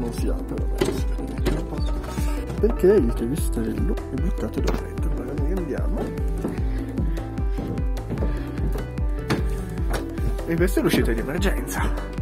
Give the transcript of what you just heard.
non si apre perché il chiavistello è bloccato da dentro allora noi andiamo e questa è l'uscita di emergenza